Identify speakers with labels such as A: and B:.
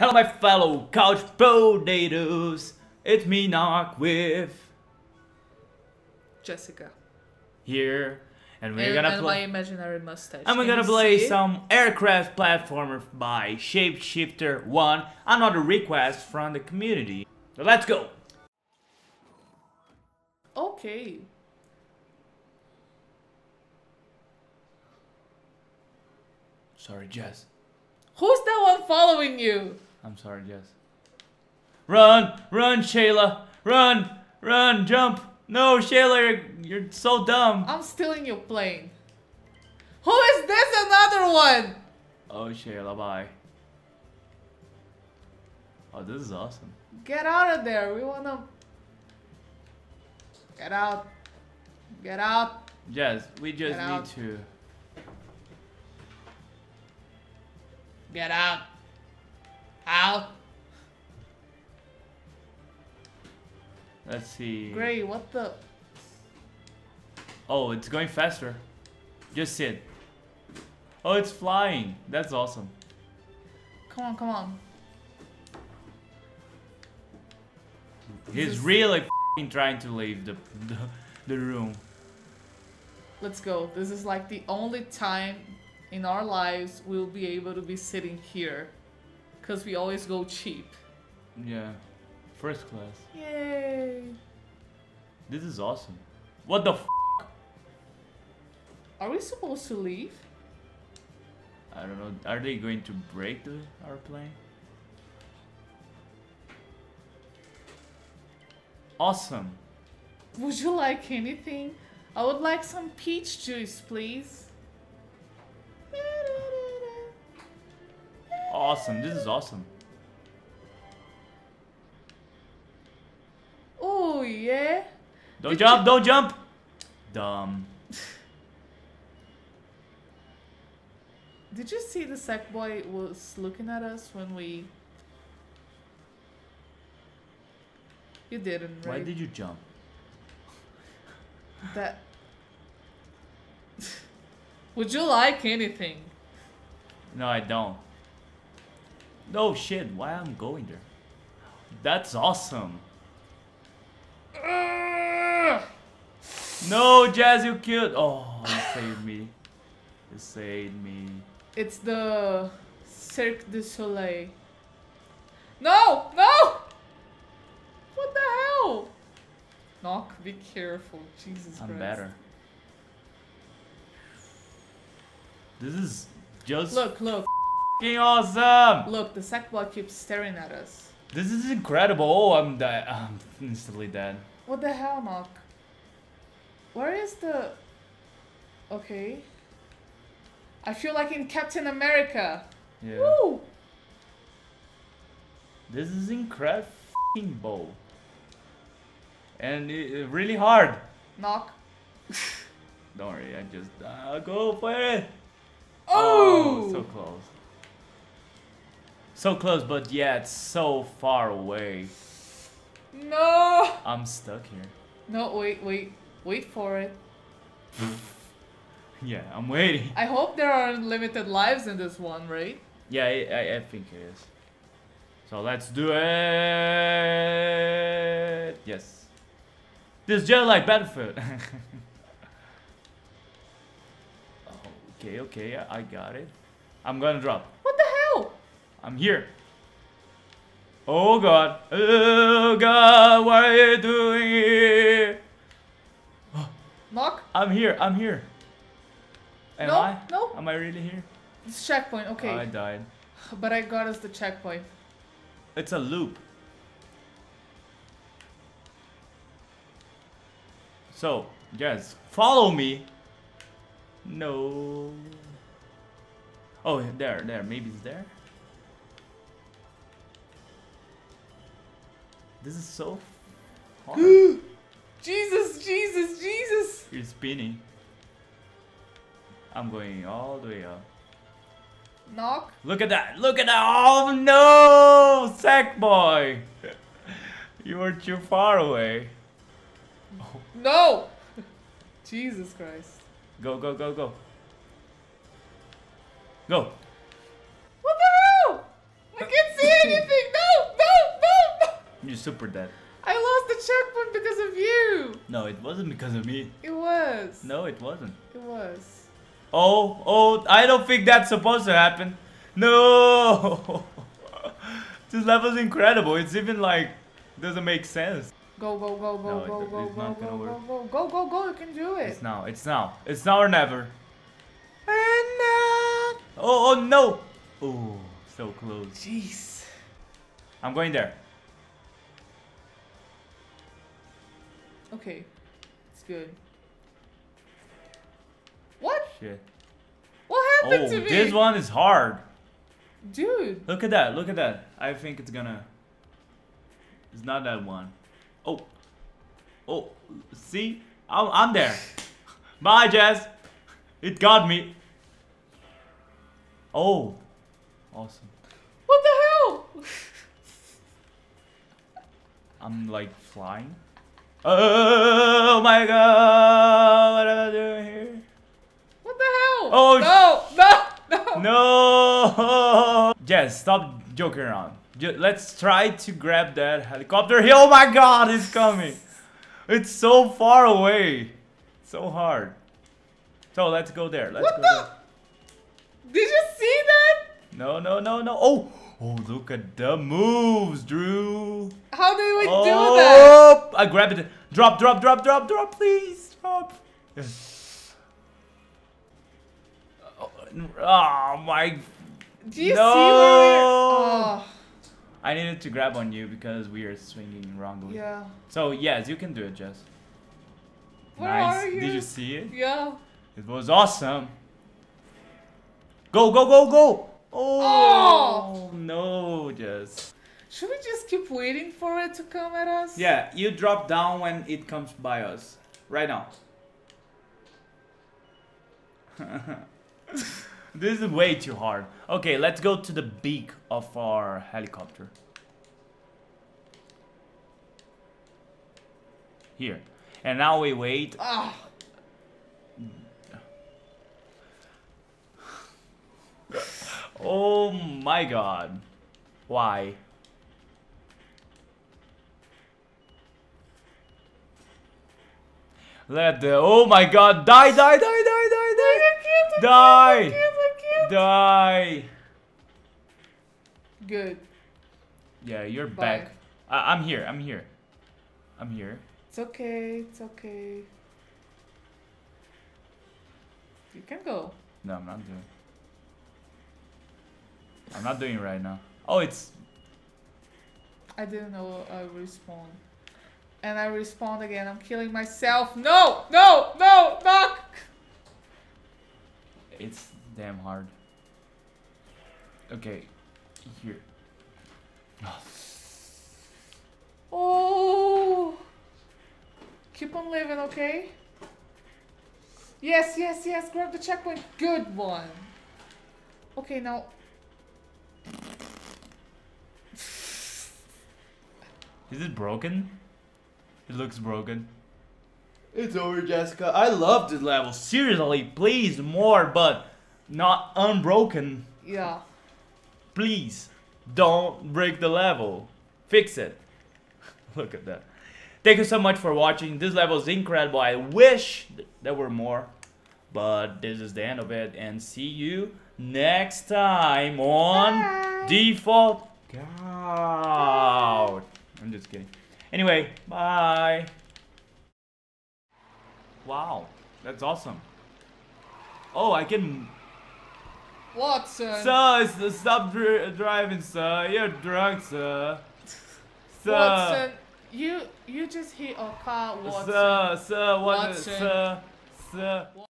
A: Hello, my fellow couch potatoes. It's me, Knock, with
B: Jessica.
A: here, and we're
B: and,
A: gonna
B: and my
A: play.
B: imaginary mustache.
A: And we're
B: Can
A: gonna play
B: see
A: some aircraft platformer by Shapeshifter 1, another request from the community. So let's go!
B: Okay.
A: Sorry, Jess.
B: Who's that one following you?
A: I'm sorry, Jess. Run! Run, Shayla! Run! Run! Jump! No, Shayla, you're, you're so dumb!
B: I'm stealing your plane. Who is this another one?
A: Oh, Shayla, bye. Oh, this is awesome.
B: Get out of there. We wanna. Get out. Get out.
A: Jess, we just need to.
B: Get out. Out.
A: Let's see.
B: Gray, what the?
A: Oh, it's going faster. Just sit. Oh, it's flying. That's awesome.
B: Come on, come on.
A: He's really fing trying to leave the, the the room.
B: Let's go. This is like the only time in our lives we'll be able to be sitting here. Because we always go cheap.
A: Yeah, first class.
B: Yay.
A: This is awesome. What the? F
B: Are we supposed to leave?
A: I don't know. Are they going to break the our plane? Awesome.
B: Would you like anything? I would like some peach juice, please.
A: Awesome. This is awesome.
B: Oh, yeah.
A: Don't
B: Did
A: jump. Don't jump. Dumb.
B: Did you see the Sackboy was looking at us when we. You didn't, right?
A: Why did you jump?
B: That. Would you like anything?
A: No, I don't. No shit. Why I'm going there? That's awesome. No, Jazz, you killed. Oh, you saved me. You saved me.
B: It's the Cirque du Soleil. No! No! What the hell? Knock, be careful. Jesus Christ.
A: I'm
B: Christ.
A: better. This is just
B: Look, look,
A: fucking awesome.
B: look, the Sackboy keeps staring at us.
A: This is incredible. Oh, I'm dead. I'm instantly dead.
B: What the hell, Mark? Where is the. Okay. I feel like in Captain America.
A: Yeah.
B: Woo!
A: This is incredible. And it, it really hard.
B: Knock.
A: Don't worry, I just uh, go for it.
B: Oh!
A: so close. So close, but yet so far away.
B: No!
A: I'm stuck here.
B: No, wait, wait. Wait for it.
A: Yeah, I'm waiting.
B: I hope there are unlimited lives in this one, right?
A: Yeah, I, I, I think it is. So let's do it. Yes. This is just like Battlefield. Oh, okay, okay, I, I got it. I'm gonna drop.
B: What the hell?
A: I'm here. Oh god. Oh god, what are you doing here?
B: Knock?
A: I'm here, I'm here. Am
B: no,
A: I?
B: no.
A: Am I really here?
B: It's checkpoint, okay.
A: I died.
B: But I got us the checkpoint.
A: It's a loop. So, yes, follow me. No. Oh, there, there. Maybe it's there. This is so hard.
B: Jesus, Jesus, Jesus!
A: You're spinning. I'm going all the way up.
B: Knock?
A: Look at that! Look at that! Oh no! Sackboy! you were too far away.
B: No! Jesus Christ.
A: Go, go, go, go. Go. You're super dead.
B: I lost the checkpoint because of you.
A: No, it wasn't because of me.
B: It was.
A: No, it wasn't.
B: It was.
A: Oh, oh, I don't think that's supposed to happen. No! this level's incredible. It's even like, doesn't make sense.
B: Go, go, go, go,
A: No, it-
B: go,
A: it's
B: go, go, go,
A: work.
B: go, go, go, go, you can do it.
A: It's now, it's now. It's now or never. And now. Oh, oh no! Oh, so close.
B: Jeez.
A: I'm going there.
B: Okay. It's good. What?
A: Shit.
B: What happened
A: Oh,
B: to me?
A: this one is hard.
B: Dude.
A: Look at that, look at that. I think it's gonna... It's not that one. Oh. Oh, see? I'm, I'm there. Bye, Jazz. It got me. Oh. Awesome.
B: What the hell?
A: I'm like flying. Oh my god, what am I doing here?
B: What the hell?
A: Oh,
B: no, no, no.
A: No! Jess, stop joking around. Ju- let's try to grab that helicopter. Oh my god, it's coming! It's so far away. So hard. So let's go there. Let's
B: What
A: go
B: the?
A: there.
B: Did you see that?
A: No, no, no, no. Oh! Oh, look at the moves, Drew.
B: How did we
A: oh,
B: do that?
A: I grabbed it. Drop, drop, drop, drop, drop, please. Drop. Oh, oh my.
B: Do you
A: No.
B: see where we're... Oh,
A: I needed to grab on you because we are swinging wrongly.
B: yeah.
A: So, yes, you can do it, Jess.
B: Where
A: nice.
B: are you?
A: Did you see it?
B: Yeah.
A: It was awesome. Go, go, go, go. Oh, no, Jess.
B: Should we just keep waiting for it to come at us?
A: Yeah, you drop down when it comes by us. Right now. this is way too hard. Okay, let's go to the beak of our helicopter. Here. And now we wait.
B: Ah.
A: Oh my god. Why? Let the oh my god die die die die die die
B: I can't, I
A: Die.
B: can't, I can't, I can't.
A: die
B: Good.
A: Yeah you're
B: Bye.
A: back I, I'm here I'm here I'm here
B: It's okay, it's okay. You can go.
A: No I'm not doing I'm not doing it right now Oh it's
B: I didn't know I respawn. And I respawned again. I'm killing myself. No! No! No! Knock!
A: it's damn hard Okay here
B: Oh! Keep on living, okay? Yes, yes, yes. Grab the checkpoint. Good one. Okay, now.
A: Is it broken? It looks broken. It's over, Jessica. I love this level. Seriously, please, more, but not unbroken.
B: Yeah.
A: Please, don't break the level. Fix it. Look at that. Thank you so much for watching. This level is incredible. I wish th- there were more, but this is the end of it. And see you next time on
B: Bye.
A: Default Couch. I'm just kidding. Anyway, bye. Wow, that's awesome. Oh, I can.
B: Watson.
A: Sir, it's- stop dri- driving, sir. You're drunk, sir. Sir.
B: Watson. You you just hit a car, Watson.
A: Sir, sir, what?
B: Watson.
A: Sir, sir.